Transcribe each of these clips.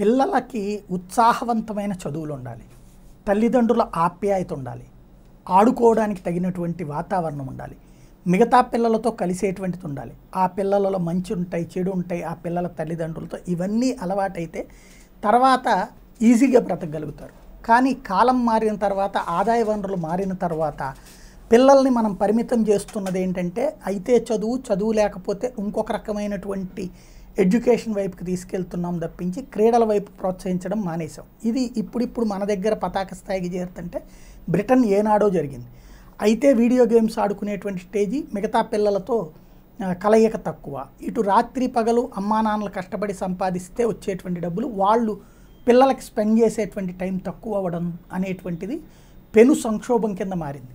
పిల్లలకి ఉత్సాహవంతమైన చదువులు ఉండాలి. తల్లిదండ్రుల ఆప్యాయత ఉండాలి. ఆడుకోవడానికి తగినటువంటి వాతావరణం ఉండాలి. మిగతా పిల్లలతో కలిసేటువంటిది ఉండాలి. ఆ పిల్లలలో మంచి ఉంటాయి చెడు ఉంటాయి ఆ పిల్లల తల్లిదండ్రులతో ఇవన్నీ అలవాటైతే తర్వాత ఈజీగా బ్రతకగలుగుతారు. కానీ కాలం మారిన తర్వాత ఆదాయ వనరులు మారిన తర్వాత పిల్లల్ని మనం పరిమితం చేస్తున్నది ఏంటంటే అయితే చదువు చదువు లేకపోతే ఇంకొక రకమైనటువంటి ఎడ్యుకేషన్ వైపుకి తీసుకెళ్తున్నాం తప్పించి క్రీడల వైపు ప్రోత్సహించడం మానేసాం ఇది ఇప్పుడిప్పుడు మన దగ్గర పతాక స్థాయికి చేరుతుంటే బ్రిటన్ ఏనాడో జరిగింది. అయితే వీడియో గేమ్స్ ఆడుకునేటువంటి స్టేజీ మిగతా పిల్లలతో కలయిక తక్కువ. ఇటు రాత్రి పగలు అమ్మా నాన్నలు కష్టపడి సంపాదిస్తే వచ్చేటువంటి డబ్బులు వాళ్ళు పిల్లలకి స్పెండ్ చేసేటువంటి టైం తక్కువ అవ్వడం అనేటువంటిది పెను సంక్షోభం కింద మారింది.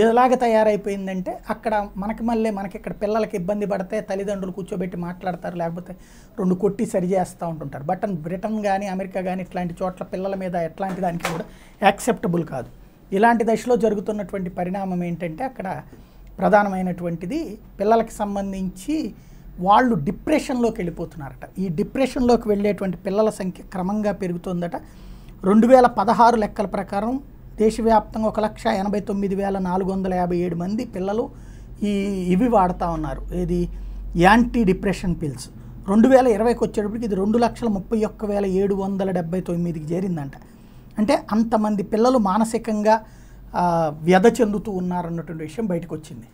ఎలాగ తయారైపోయిందంటే అక్కడ మనకి మళ్ళీ మనకి ఇక్కడ పిల్లలకి ఇబ్బంది పడితే తల్లిదండ్రులు కూర్చోబెట్టి మాట్లాడతారు లేకపోతే రెండు కొట్టి సరి చేస్తూ ఉంటుంటారు. బట్ బ్రిటన్ కానీ అమెరికా కానీ ఇట్లాంటి చోట్ల పిల్లల మీద ఎట్లాంటి దానికి కూడా యాక్సెప్టబుల్ కాదు. ఇలాంటి దశలో జరుగుతున్నటువంటి పరిణామం ఏంటంటే అక్కడ ప్రధానమైనటువంటిది పిల్లలకి సంబంధించి వాళ్ళు డిప్రెషన్లోకి వెళ్ళిపోతున్నారట. ఈ డిప్రెషన్లోకి వెళ్ళేటువంటి పిల్లల సంఖ్య క్రమంగా పెరుగుతుందట. రెండు వేల పదహారు లెక్కల ప్రకారం దేశవ్యాప్తంగా ఒక లక్ష ఎనభై తొమ్మిది వేల నాలుగు వందల యాభై ఏడు మంది పిల్లలు ఈ ఇవి వాడుతూ ఉన్నారు. ఇది యాంటీ డిప్రెషన్ పిల్స్. రెండు వేల ఇరవైకి వచ్చేటప్పటికి ఇది రెండు లక్షల ముప్పై ఒక్క వేల ఏడు వందల డెబ్బై తొమ్మిదికి చేరిందంట. అంటే అంతమంది పిల్లలు మానసికంగా వ్యధ చెందుతూ ఉన్నారన్నటువంటి విషయం బయటకు వచ్చింది